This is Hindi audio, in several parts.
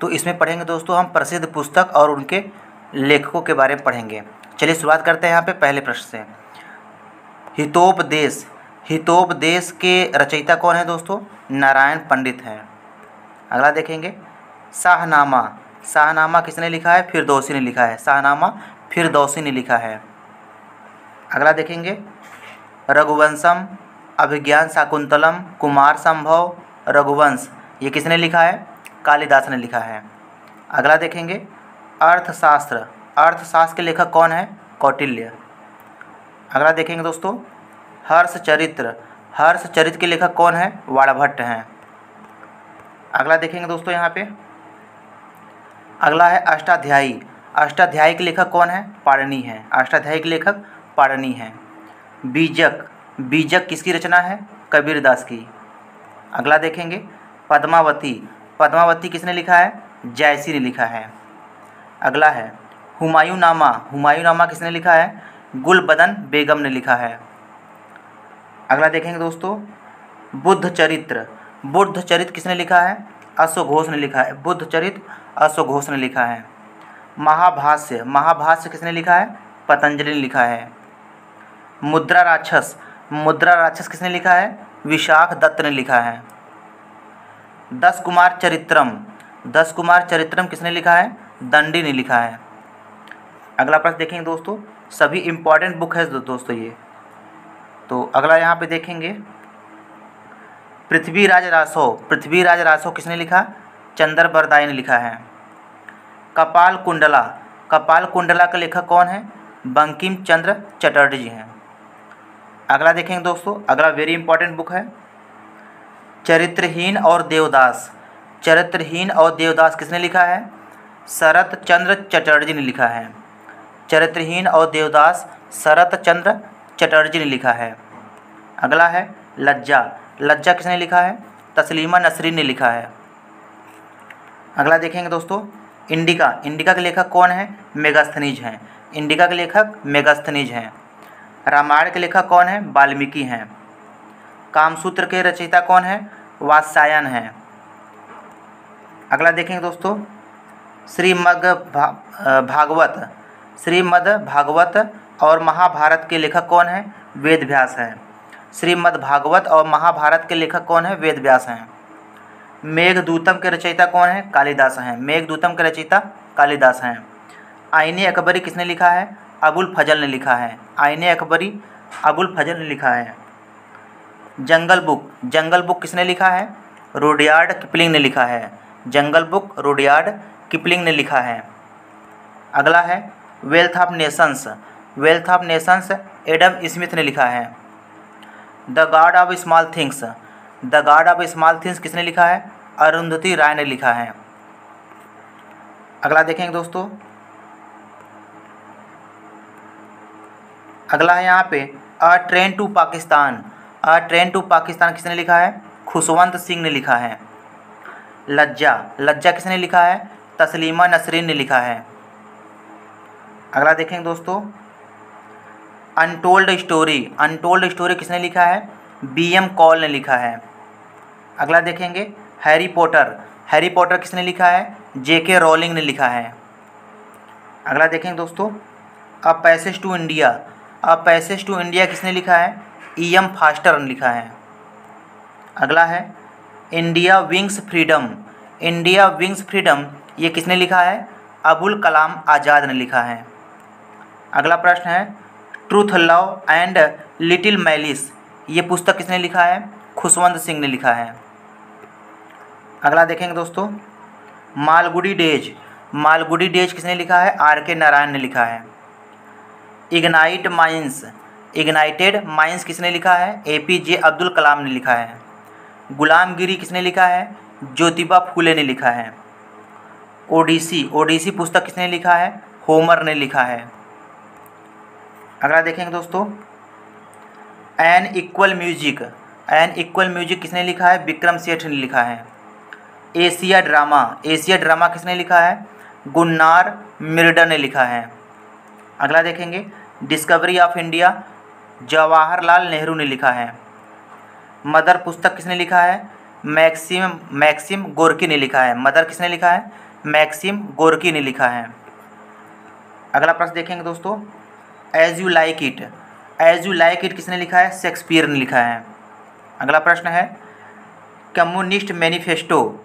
तो इसमें पढ़ेंगे दोस्तों हम प्रसिद्ध पुस्तक और उनके लेखकों के बारे में पढ़ेंगे। चलिए शुरुआत करते हैं यहाँ पे पहले प्रश्न से। हितोपदेश। हितोपदेश के रचयिता कौन है दोस्तों? नारायण पंडित हैं। अगला देखेंगे। शाहनामा। शाहनामा किसने लिखा है? फिरदौसी ने लिखा है। शाहनामा फिरदौसी ने लिखा है। अगला देखेंगे। रघुवंशम अभिज्ञान शाकुंतलम कुमार संभव रघुवंश। ये किसने लिखा है? कालिदास ने लिखा है। अगला देखेंगे। अर्थशास्त्र। अर्थशास्त्र के लेखक कौन है? कौटिल्य। अगला देखेंगे दोस्तों। हर्ष चरित्र हर्ष चरित्र के लेखक कौन है? वाणभट्ट हैं। अगला देखेंगे दोस्तों यहाँ पे। अगला है अष्टाध्यायी। अष्टाध्यायी के लेखक कौन है? पाणनी है। अष्टाध्यायी के लेखक पाणनी है। बीजक। बीजक किसकी रचना है? कबीरदास की। अगला देखेंगे। पद्मावती। पद्मावती किसने लिखा है? जयसी ने लिखा है। अगला है हुमायूं नामा हुमायूं नामा किसने लिखा है? गुलबदन बेगम ने लिखा है। अगला देखेंगे दोस्तों बुद्ध चरित्र बुद्ध चरित्र किसने लिखा है? अश्वघोष ने लिखा है। बुद्ध चरित्र अश्वघोष ने लिखा है। महाभाष्य। महाभाष्य किसने लिखा है? पतंजलि ने लिखा है। मुद्रा राक्षस। मुद्रा राक्षस किसने लिखा है? विशाख दत्त ने लिखा है। दस कुमार चरित्रम। दस कुमार चरित्रम किसने लिखा है? दंडी ने लिखा है। अगला प्रश्न देखेंगे दोस्तों। सभी इंपॉर्टेंट बुक है दोस्तों ये। तो अगला यहाँ पे देखेंगे। पृथ्वीराज रासो। पृथ्वीराज रासो किसने लिखा? चंद्र बरदाई ने लिखा है। कपाल कुंडला। कपाल कुंडला का लेखक कौन है? बंकिम चंद्र चटर्जी हैं। अगला देखेंगे दोस्तों। अगला वेरी इंपॉर्टेंट बुक है। चरित्रहीन और देवदास। चरित्रहीन और देवदास किसने लिखा है? शरत चंद्र चटर्जी ने लिखा है। चरित्रहीन और देवदास शरत चंद्र चटर्जी ने लिखा है। अगला है लज्जा। लज्जा किसने लिखा है? तस्लीमा नसरीन ने लिखा है। अगला देखेंगे दोस्तों, इंडिका। इंडिका के लेखक कौन है? मेगास्थनीज हैं। इंडिका के लेखक मेगास्थनीज हैं। रामायण के लेखक कौन है? वाल्मीकि हैं। कामसूत्र के रचयिता कौन है? वात्सायन हैं। अगला देखेंगे दोस्तों श्रीमद भा, भागवत। श्रीमद भागवत और महाभारत के लेखक कौन है? वेद व्यास हैं। श्रीमद भागवत और महाभारत के लेखक कौन है? वेद व्यास हैं। मेघदूतम के रचयिता कौन है? कालिदास हैं। मेघदूतम के रचयिता कालिदास हैं। आईने अकबरी किसने लिखा है? अबुल फजल ने लिखा है। आईने अकबरी अबुल फजल ने लिखा है। जंगल बुक। जंगल बुक किसने लिखा है? रोडियार्ड किपलिंग ने लिखा है। जंगल बुक रोडियार्ड किपलिंग ने लिखा है। अगला है, wealth of nations. Wealth of nations Adam Smith ने लिखा है। The god of small things. The god of small things किसने लिखा है? अरुंधति राय ने लिखा है। अगला देखेंगे दोस्तों। अगला है यहाँ पे, a train to Pakistan. Train to Pakistan किसने लिखा है? खुशवंत सिंह ने लिखा है। लज्जा। लज्जा किसने लिखा है? तस्लीमा नसरीन ने लिखा है। अगला देखेंगे दोस्तों। Untold story. अनटोल्ड स्टोरी किसने लिखा है? बी एम कॉल ने लिखा है। अगला देखेंगे। Harry Potter. हैरी पॉटर किसने लिखा है? जे के रोलिंग ने लिखा है। अगला देखेंगे दोस्तों। A, passage to India. A, passage to India किसने लिखा है? ई एम फास्टर लिखा है। अगला है India wins freedom India wins freedom ये किसने लिखा है? अबुल कलाम आज़ाद ने लिखा है। अगला प्रश्न है truth love and little malice ये पुस्तक किसने लिखा है? खुशवंत सिंह ने लिखा है। अगला देखेंगे दोस्तों, मालगुडी डेज़। मालगुडी डेज़ किसने लिखा है? आर के नारायण ने लिखा है। इग्नाइट माइंस इग्नाइटेड माइंस किसने लिखा है? ए पी जे अब्दुल कलाम ने लिखा है। गुलामगिरी किसने लिखा है? ज्योतिबा फूले ने लिखा है। ओडिसी ओडिसी पुस्तक किसने लिखा है? होमर ने लिखा है। अगला देखेंगे दोस्तों। An equal music an equal music किसने लिखा है? विक्रम सेठ ने लिखा है। एशिया ड्रामा एशिया ड्रामा किसने लिखा है? गुन्नार मिर्डर ने लिखा है। अगला देखेंगे। Discovery of India Jawaharlal Nehru ने लिखा है। मदर पुस्तक किसने लिखा है? मैक्सिम मैक्सिम गोरकी ने लिखा है। मदर किसने लिखा है? मैक्सिम गोरकी ने लिखा है। अगला प्रश्न देखेंगे दोस्तों। As you like it as you like it किसने लिखा है? शेक्सपियर ने लिखा है। अगला प्रश्न है। Communist manifesto.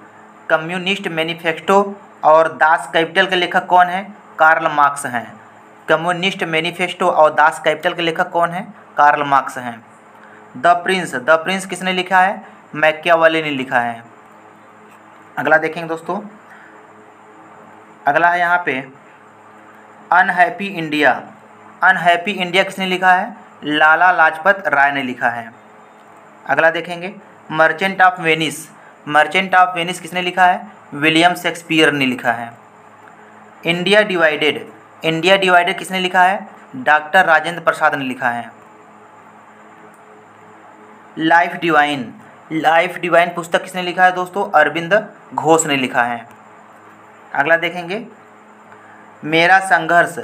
कम्युनिस्ट मैनिफेस्टो और दास कैपिटल के लेखक कौन है? कार्ल मार्क्स हैं। कम्युनिस्ट मैनिफेस्टो और दास कैपिटल के लेखक कौन है? कार्ल मार्क्स हैं। The prince. द प्रिंस किसने लिखा है? मैकियावाली ने लिखा है। अगला देखेंगे दोस्तों। अगला है यहाँ पे, अनहैप्पी इंडिया। अनहैप्पी इंडिया किसने लिखा है? लाला लाजपत राय ने लिखा है। अगला देखेंगे। Merchant of Venice. Merchant of Venice किसने लिखा है? विलियम शेक्सपियर ने लिखा है। India divided. इंडिया डिवाइडर किसने लिखा है? डॉक्टर राजेंद्र प्रसाद ने लिखा है। Life divine. लाइफ डिवाइन पुस्तक किसने लिखा है दोस्तों? अरविंद घोष ने लिखा है। अगला देखेंगे। मेरा संघर्ष,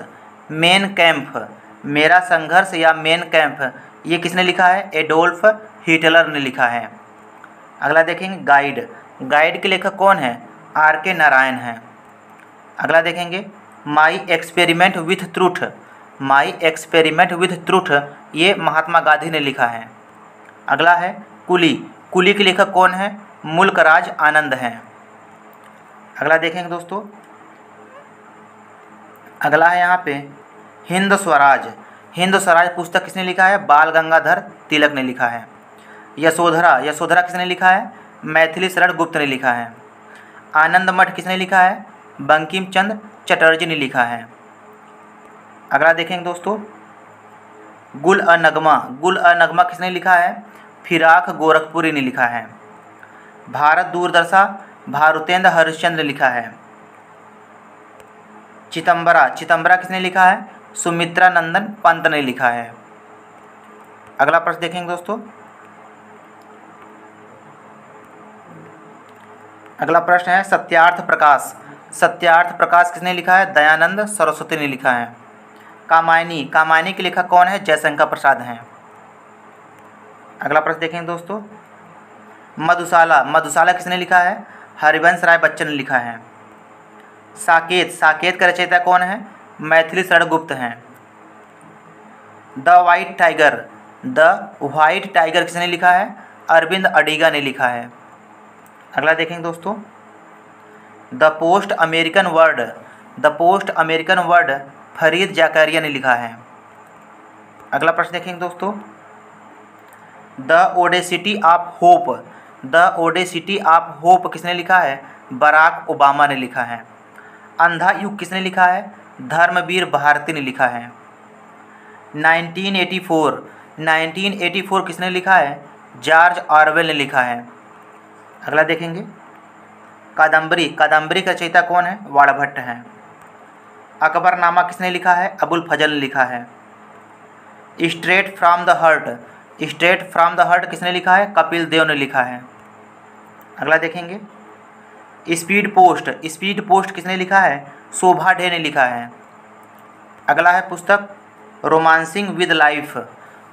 मेन कैंप। मेरा संघर्ष या मेन कैंप, ये किसने लिखा है? एडोल्फ हिटलर ने लिखा है। अगला देखेंगे, गाइड। गाइड के लेखक कौन है? आर के नारायण हैं। अगला देखेंगे। My experiment with truth my experiment with truth ये महात्मा गांधी ने लिखा है। अगला है कुली। कुली के लेखक कौन है? मुल्क राज आनंद हैं। अगला देखेंगे दोस्तों। अगला है यहाँ पे हिंद स्वराज। हिंद स्वराज पुस्तक किसने लिखा है? बाल गंगाधर तिलक ने लिखा है। यशोधरा। यशोधरा किसने लिखा है? मैथिली शरण गुप्त ने लिखा है। आनंद मठ किसने लिखा है? बंकिम चंद्र चटर्जी ने लिखा है। अगला देखेंगे दोस्तों। गुल अ नगमा। गुल अ नगमा किसने लिखा है? फिराक गोरखपुरी ने लिखा है। भारत दूरदर्शा। भारुतेंद्र हरिश्चंद्र लिखा है। चितंबरा। चितंबरा किसने लिखा है? सुमित्रा नंदन पंत ने लिखा है। अगला प्रश्न देखेंगे दोस्तों। अगला प्रश्न है, सत्यार्थ प्रकाश। सत्यार्थ प्रकाश किसने लिखा है? दयानंद सरस्वती ने लिखा है। कामायनी कामायनी के लेखक कौन है? जयशंकर प्रसाद हैं। अगला प्रश्न देखेंगे दोस्तों। मधुशाला मधुशाला किसने लिखा है? हरिवंश राय बच्चन ने लिखा है। साकेत साकेत का रचयिता कौन है? मैथिली शरण गुप्त हैं। The white tiger, the white tiger किसने लिखा है? अरविंद अडीगा ने लिखा है। अगला देखेंगे दोस्तों। The post American world, the post American world Fareed Zakaria ने लिखा है। अगला प्रश्न देखेंगे दोस्तों। The audacity of hope, the audacity of hope किसने लिखा है? बराक ओबामा ने लिखा है। अंधा युग किसने लिखा है? धर्मवीर भारती ने लिखा है। 1984 1984 किसने लिखा है? जॉर्ज ऑरवेल ने लिखा है। अगला देखेंगे। कादम्बरी। कादम्बरी का रचयिता कौन है? वाड़भट्ट हैं। अकबरनामा किसने लिखा है? अबुल फजल ने लिखा है। Straight from the heart. Straight from the heart किसने लिखा है? कपिल देव ने लिखा है। अगला देखेंगे। Speed post. स्पीड पोस्ट किसने लिखा है? शोभा डे ने लिखा है। अगला है पुस्तक। Romancing with life.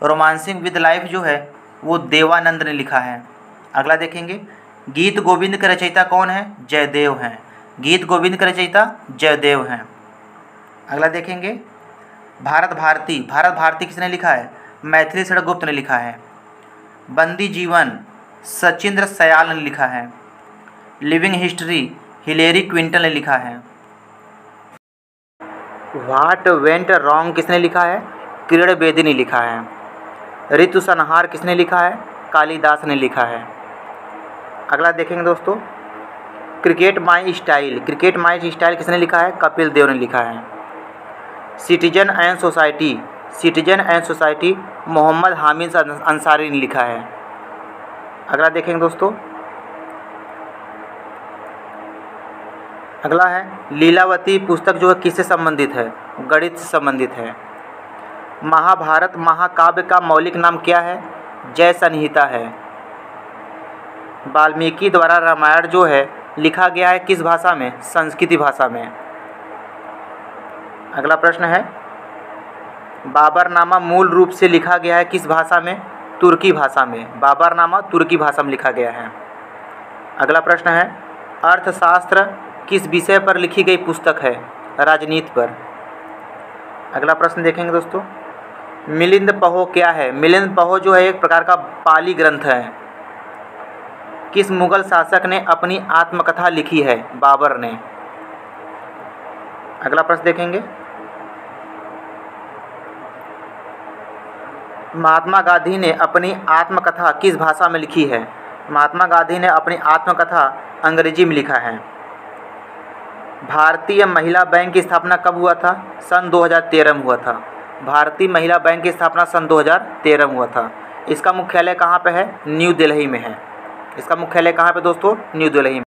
Romancing with life जो है, वो देवानंद ने लिखा है। अगला देखेंगे। गीत गोविंद के रचयिता कौन है? जयदेव हैं। गीत गोविंद के रचयिता जयदेव हैं। अगला देखेंगे। भारत भारती। भारत भारती किसने लिखा है? मैथिली सड़क ने लिखा है। बंदी जीवन। सचिंद्र सयाल ने लिखा है। Living history. हिलेरी क्विंटल ने लिखा है। वाट वेंट रॉन्ग किसने लिखा है? किरण बेदी ने लिखा है। ऋतु संहार किसने लिखा है? कालिदास ने लिखा है। अगला देखेंगे दोस्तों। Cricket my style cricket my style किसने लिखा है? कपिल देव ने लिखा है। Citizen and society citizen and society Mohammad Hamid Ansari ने लिखा है। अगला देखेंगे दोस्तों। अगला है, लीलावती पुस्तक जो है किससे संबंधित है? गणित से संबंधित है। महाभारत महाकाव्य का मौलिक नाम क्या है? जय संहिता है। वाल्मीकि द्वारा रामायण जो है, लिखा गया है किस भाषा में? संस्कृति भाषा में। अगला प्रश्न है, बाबरनामा मूल रूप से लिखा गया है किस भाषा में? तुर्की भाषा में। बाबरनामा तुर्की भाषा में लिखा गया है। अगला प्रश्न है, अर्थशास्त्र किस विषय पर लिखी गई पुस्तक है? राजनीति पर। अगला प्रश्न देखेंगे दोस्तों, मिलिंद पहो क्या है? मिलिंद पहो जो है, एक प्रकार का पाली ग्रंथ है। किस मुगल शासक ने अपनी आत्मकथा लिखी है? बाबर ने। अगला प्रश्न देखेंगे। महात्मा गांधी ने अपनी आत्मकथा किस भाषा में लिखी है? महात्मा गांधी ने अपनी आत्मकथा अंग्रेज़ी में लिखा है। भारतीय महिला बैंक की स्थापना कब हुआ था? सन 2013 में हुआ था। भारतीय महिला बैंक की स्थापना सन 2013 में हुआ था। इसका मुख्यालय कहाँ पे है? न्यू दिल्ली में है। इसका मुख्यालय कहाँ पे दोस्तों? न्यू दिल्ली